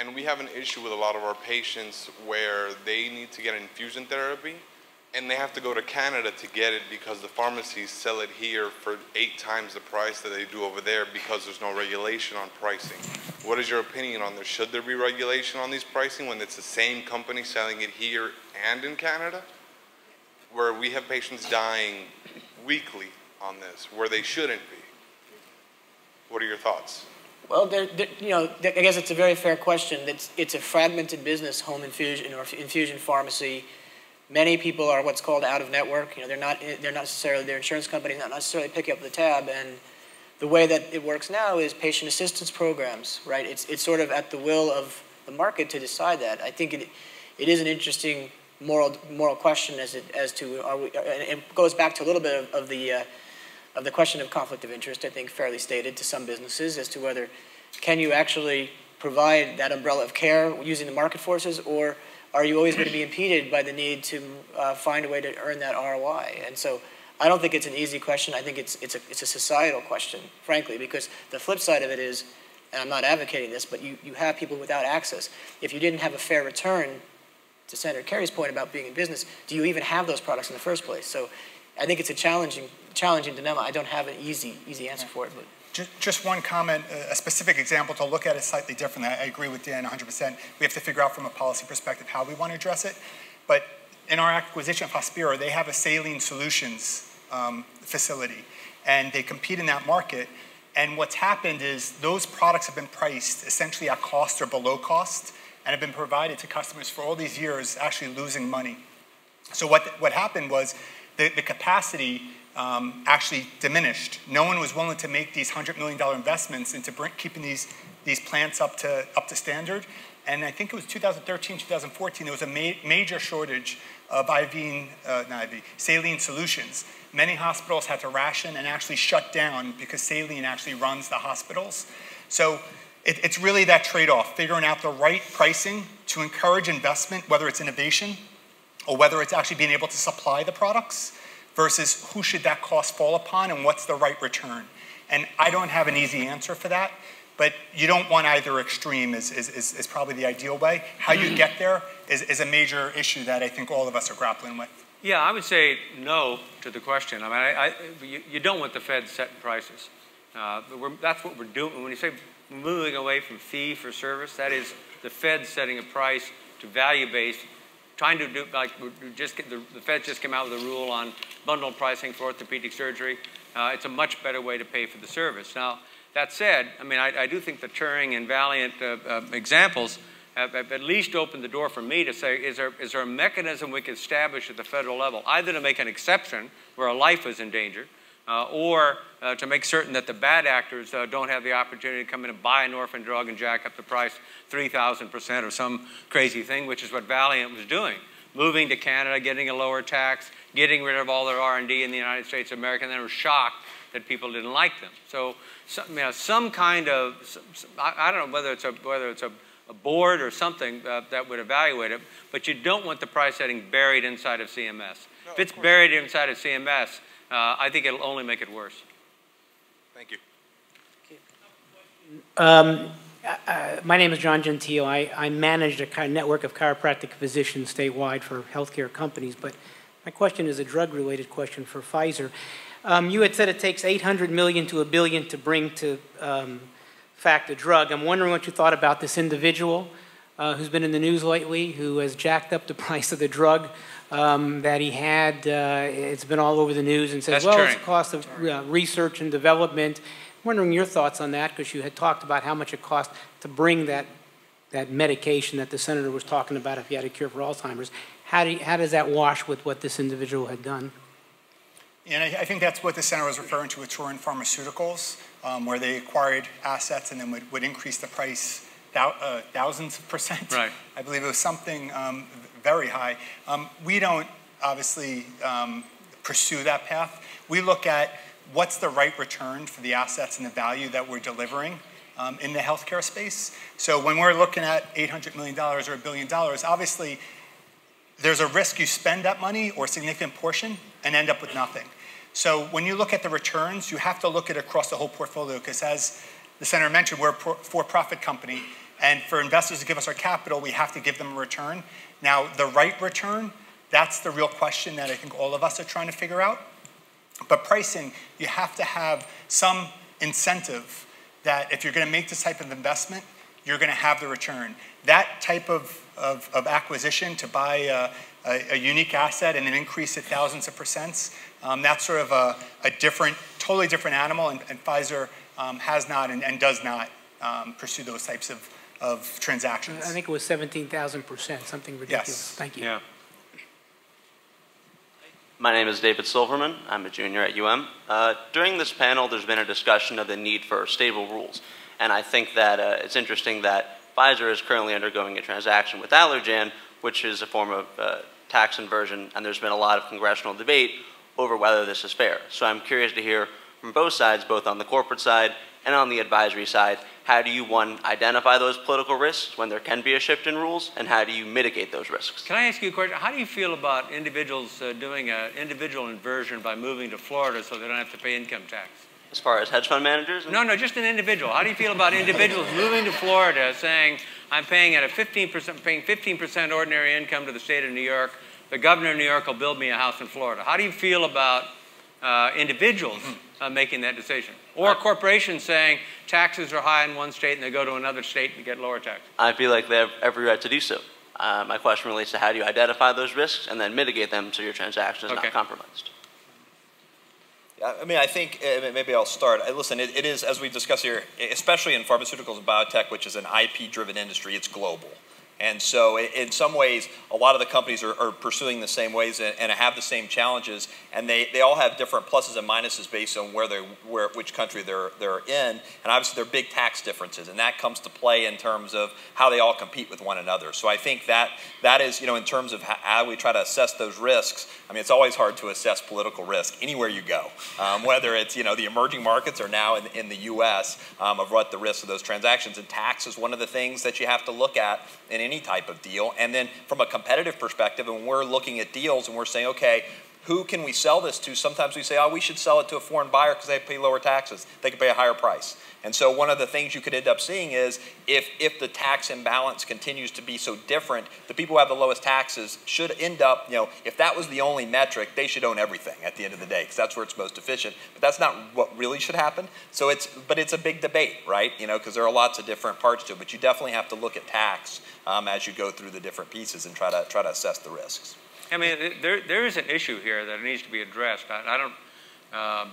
and we have an issue with a lot of our patients where they need to get infusion therapy, and they have to go to Canada to get it because the pharmacies sell it here for eight times the price that they do over there because there's no regulation on pricing. What is your opinion on this? Should there be regulation on these pricing when it's the same company selling it here and in Canada? Where we have patients dying weekly on this where they shouldn't be. What are your thoughts? Well, there, there, you know, I guess it's a very fair question. It's, it's a fragmented business, home infusion or infusion pharmacy. Many people are what's called out of network. You know, they're not, they're not necessarily their insurance company, not necessarily picking up the tab. And the way that it works now is patient assistance programs, right? It's, it's sort of at the will of the market to decide that. I think it, it is an interesting moral moral question as it, as to are we, and it goes back to a little bit of, of the uh, of the question of conflict of interest, I think fairly stated to some businesses as to whether can you actually provide that umbrella of care using the market forces, or are you always going to be impeded by the need to uh, find a way to earn that ROI? And so I don't think it's an easy question. I think it's, it's, a, it's a societal question, frankly, because the flip side of it is, and I'm not advocating this, but you, you have people without access. If you didn't have a fair return, to Senator Kerrey's point about being in business, do you even have those products in the first place? So I think it's a challenging, challenging dilemma. I don't have an easy, easy answer for it. But. Just, one comment, a specific example to look at it slightly differently. I agree with Dan 100%. We have to figure out from a policy perspective how we want to address it. But in our acquisition of Hospira, they have a saline solutions um, facility, and they compete in that market. And what's happened is those products have been priced essentially at cost or below cost and have been provided to customers for all these years, actually losing money. So what, what happened was the, the capacity um, actually diminished. No one was willing to make these $100 million investments into bring, keeping these, these plants up to, up to standard. And I think it was 2013, 2014, there was a ma major shortage of IV, uh, not IV, saline solutions. Many hospitals had to ration and actually shut down because saline actually runs the hospitals. So it, it's really that trade off, figuring out the right pricing to encourage investment, whether it's innovation or whether it's actually being able to supply the products versus who should that cost fall upon and what's the right return. And I don't have an easy answer for that, but you don't want either extreme is, is, is, is probably the ideal way. How you get there is, is a major issue that I think all of us are grappling with. Yeah, I would say no to the question. I mean, I, I, you, you, don't want the Fed setting prices. Uh, that's what we're doing. When you say moving away from fee for service, that is the Fed setting a price to value based trying to do, like, just the, the Fed just came out with a rule on bundled pricing for orthopedic surgery. Uh, it's a much better way to pay for the service. Now, that said, I mean, I, I do think the Turing and Valeant uh, uh, examples have, have, at least opened the door for me to say, is there, is there a mechanism we can establish at the federal level, either to make an exception where a life is endangered, uh, or uh, to make certain that the bad actors uh, don't have the opportunity to come in and buy an orphan drug and jack up the price 3,000% or some crazy thing, which is what Valeant was doing. Moving to Canada, getting a lower tax, getting rid of all their R&D in the United States of America, and then were shocked that people didn't like them. So, some, you know, some kind of, some, I, I, don't know whether it's a, whether it's a, a board or something uh, that would evaluate it, but you don't want the price setting buried inside of CMS. No, if it's buried inside of CMS, uh, I think it'll only make it worse. Thank you. Um, uh, my name is John Gentile. I, I manage a network of chiropractic physicians statewide for healthcare companies, but my question is a drug-related question for Pfizer. Um, you had said it takes 800 million to a billion to bring to um, fact a drug. I'm wondering what you thought about this individual uh, who's been in the news lately, who has jacked up the price of the drug um, that he had. Uh, it's been all over the news and says, That's well, Turing. it's the cost of uh, research and development. I'm wondering your thoughts on that because you had talked about how much it cost to bring that, that medication that the senator was talking about if he had a cure for Alzheimer's. How, do you, how does that wash with what this individual had done? And I, I think that's what the senator was referring to with Turing Pharmaceuticals, um, where they acquired assets and then would, would increase the price thou, uh, thousands of percent. Right. I believe it was something um, very high. Um, we don't obviously um, pursue that path. We look at what's the right return for the assets and the value that we're delivering um, in the healthcare space. So when we're looking at $800 million or a billion dollars, obviously there's a risk you spend that money or a significant portion and end up with nothing. So when you look at the returns, you have to look at across the whole portfolio because as the senator mentioned, we're a for-profit company, and for investors to give us our capital, we have to give them a return. Now, the right return, that's the real question that I think all of us are trying to figure out. But pricing, you have to have some incentive that if you're going to make this type of investment, you're going to have the return. That type of, of, of acquisition to buy a, a, a, unique asset and then increase it thousands of percents, um, that's sort of a, a, different, totally different animal, and, and Pfizer um, has not and, and does not um, pursue those types of, of transactions. I think it was 17,000%, something ridiculous. Yes. Thank you. Yeah. My name is David Silverman. I'm a junior at UM. Uh, during this panel, there's been a discussion of the need for stable rules. And I think that uh, it's interesting that Pfizer is currently undergoing a transaction with Allergan, which is a form of uh, tax inversion, and there's been a lot of congressional debate over whether this is fair. So I'm curious to hear from both sides, both on the corporate side and on the advisory side, how do you, one, identify those political risks when there can be a shift in rules, and how do you mitigate those risks? Can I ask you a question? How do you feel about individuals uh, doing an individual inversion by moving to Florida so they don't have to pay income tax? As far as hedge fund managers? No, no, just an individual. How do you feel about individuals moving to Florida saying, I'm paying at a 15%, paying 15% ordinary income to the state of New York. The governor of New York will build me a house in Florida. How do you feel about uh, individuals uh, making that decision. Or a corporation saying taxes are high in one state and they go to another state and get lower taxes. I feel like they have every right to do so. Uh, my question relates to how do you identify those risks and then mitigate them so your transaction is Okay. not compromised. I mean, I think uh, maybe I'll start. Uh, Listen, it, it is, as we've discussed here, especially in pharmaceuticals and biotech, which is an IP driven industry, it's global. And so, in some ways, a lot of the companies are, are pursuing the same ways and, have the same challenges, and they, they all have different pluses and minuses based on where they where which country they're they're in, and obviously there are big tax differences, and that comes to play in terms of how they all compete with one another. So I think that that is you know in terms of how, how we try to assess those risks. I mean, it's always hard to assess political risk anywhere you go, um, whether it's you know the emerging markets or now in, in the U.S. Um, of what the risks of those transactions. And tax is one of the things that you have to look at in any type of deal. And then from a competitive perspective, and we're looking at deals and we're saying, okay, who can we sell this to? Sometimes we say, oh, we should sell it to a foreign buyer because they pay lower taxes. They can pay a higher price. And so one of the things you could end up seeing is if, if the tax imbalance continues to be so different, the people who have the lowest taxes should end up, you know, if that was the only metric, they should own everything at the end of the day because that's where it's most efficient. But that's not what really should happen. So it's, but it's a big debate, right? You know, because there are lots of different parts to it. But you definitely have to look at tax um, as you go through the different pieces and try to try to assess the risks. I mean, there, there is an issue here that needs to be addressed. I, I don't, um,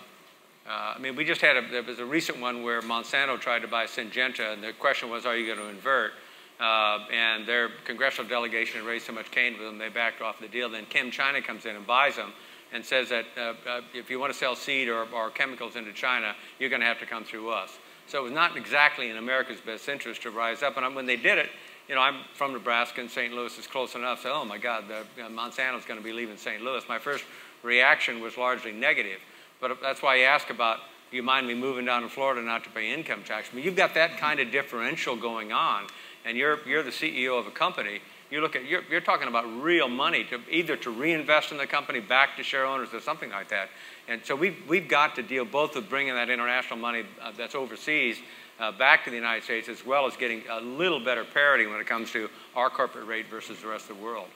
uh, I mean, we just had a, there was a recent one where Monsanto tried to buy Syngenta, and the question was, are you going to invert? Uh, and their congressional delegation raised so much Cain with them, they backed off the deal. Then ChemChina comes in and buys them and says that uh, uh, if you want to sell seed or, or chemicals into China, you're going to have to come through us. So it was not exactly in America's best interest to rise up. And when they did it, you know, I'm from Nebraska and St. Louis is close enough. So, oh my God, the, know, Monsanto's going to be leaving St. Louis. My first reaction was largely negative. But that's why you ask about, do you mind me moving down to Florida not to pay income tax? I mean, you've got that kind of differential going on, and you're, you're the CEO of a company. You look at, you're, you're talking about real money to either to reinvest in the company back to share owners or something like that. And so we've, we've got to deal both with bringing that international money uh, that's overseas uh, back to the United States, as well as getting a little better parity when it comes to our corporate rate versus the rest of the world.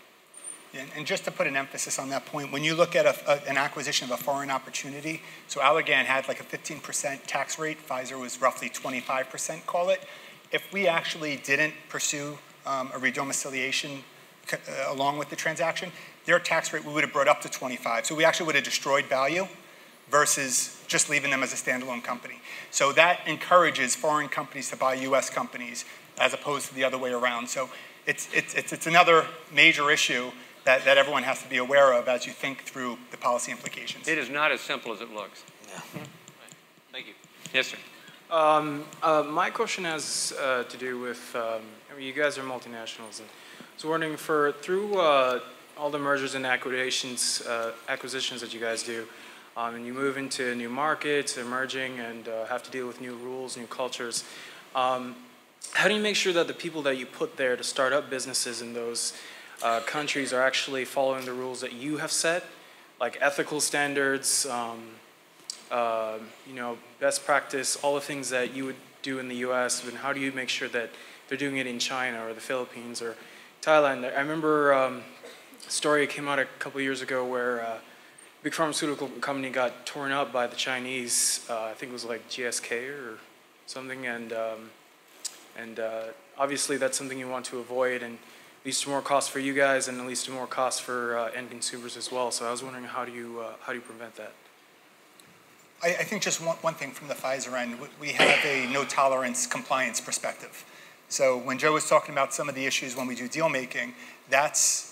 And, and just to put an emphasis on that point, when you look at a, a, an acquisition of a foreign opportunity, so Allergan had like a 15% tax rate, Pfizer was roughly 25%, call it. If we actually didn't pursue um, a redomiciliation uh, along with the transaction, their tax rate we would have brought up to 25. So we actually would have destroyed value versus just leaving them as a standalone company. So that encourages foreign companies to buy US companies as opposed to the other way around. So it's, it's, it's, it's another major issue that, that everyone has to be aware of as you think through the policy implications. It is not as simple as it looks. Thank you. Yes, sir. Um, uh, my question has uh, to do with, um, I mean, you guys are multinationals, and I was wondering for, through uh, all the mergers and acquisitions, uh, acquisitions that you guys do, um, and you move into new markets, emerging, and uh, have to deal with new rules, new cultures, um, how do you make sure that the people that you put there to start up businesses in those uh, countries are actually following the rules that you have set, like ethical standards, um, uh, you know, best practice, all the things that you would do in the U.S. And how do you make sure that they're doing it in China or the Philippines or Thailand? I remember um, a story came out a couple years ago where uh, big pharmaceutical company got torn up by the Chinese. Uh, I think it was like GSK or something, and um, and uh, obviously that's something you want to avoid and leads to more costs for you guys and leads to more costs for uh, end consumers as well. So I was wondering how do you uh, how do you prevent that? I, I think just one, one thing from the Pfizer end, we have a no tolerance compliance perspective. So when Joe was talking about some of the issues when we do deal making, that's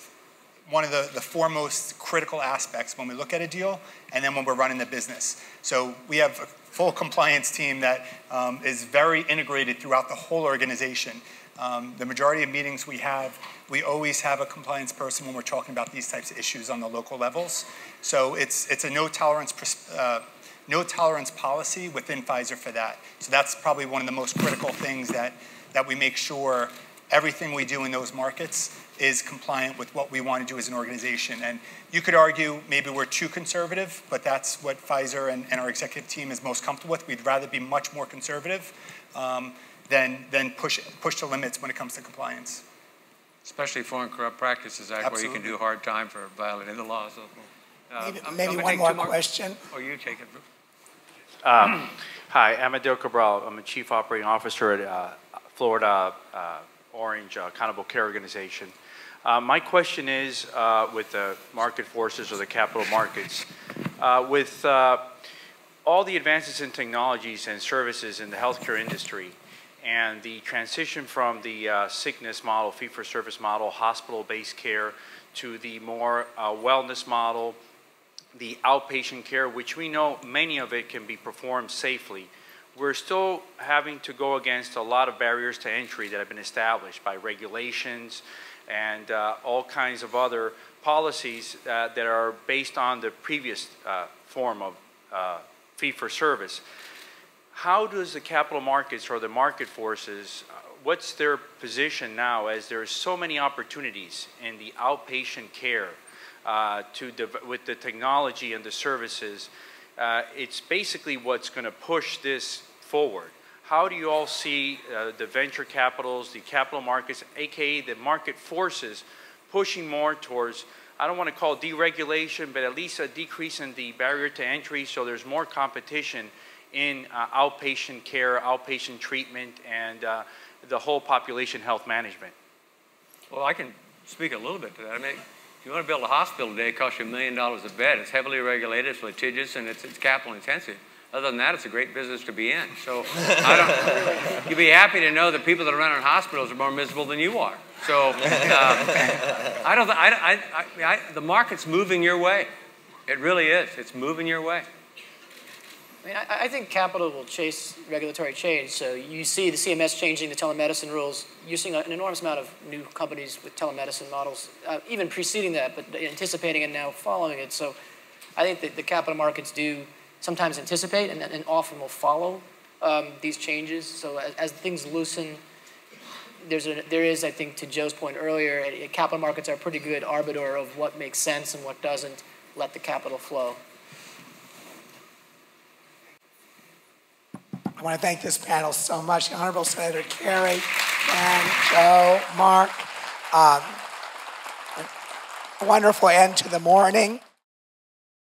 one of the, the foremost critical aspects when we look at a deal and then when we're running the business. So we have a full compliance team that um, is very integrated throughout the whole organization. Um, the majority of meetings we have, we always have a compliance person when we're talking about these types of issues on the local levels. So it's, it's a no tolerance uh, no tolerance policy within Pfizer for that. So that's probably one of the most critical things that, that we make sure everything we do in those markets is compliant with what we want to do as an organization. And you could argue maybe we're too conservative, but that's what Pfizer and, and our executive team is most comfortable with. We'd rather be much more conservative um, than, than push, push the limits when it comes to compliance. Especially foreign corrupt practices act where you can do a hard time for violating the law. So, uh, maybe, maybe one more, more question. Oh, you take it. Um, hi, Amadeo Cabral. I'm a Chief Operating Officer at uh, Florida uh, Orange uh, Accountable Care Organization. Uh, my question is uh, with the market forces or the capital markets, uh, with all the advances in technologies and services in the healthcare industry, and the transition from the sickness model, fee-for-service model, hospital-based care, to the more wellness model, the outpatient care, which we know many of it can be performed safely, we're still having to go against a lot of barriers to entry that have been established by regulations and uh, all kinds of other policies uh, that are based on the previous uh, form of fee for service. How does the capital markets or the market forces, what's their position now as there are so many opportunities in the outpatient care uh, to with the technology and the services, uh, it's basically what's going to push this forward. How do you all see uh, the venture capitals, the capital markets, aka the market forces, pushing more towards, I don't want to call deregulation, but at least a decrease in the barrier to entry so there's more competition in uh, outpatient care, outpatient treatment, and uh, the whole population health management? Well, I can speak a little bit to that. I mean, if you want to build a hospital today, it costs you a million dollars a bed. It's heavily regulated, it's litigious, and it's, it's capital intensive. Other than that, it's a great business to be in. So you'd be happy to know that people that are running hospitals are more miserable than you are. So uh, I don't, I, I, I, the market's moving your way. It really is. It's moving your way. I mean, I, I, think capital will chase regulatory change. So you see the CMS changing the telemedicine rules. You're seeing an enormous amount of new companies with telemedicine models, uh, even preceding that, but anticipating and now following it. So I think that the capital markets do sometimes anticipate and, and often will follow um, these changes. So as, as, things loosen, there's a, there is, I think, to Joe's point earlier, capital markets are a pretty good arbiter of what makes sense and what doesn't. Let the capital flow. I want to thank this panel so much. Honorable Senator Kerrey and Joe, Mark. Um, wonderful end to the morning.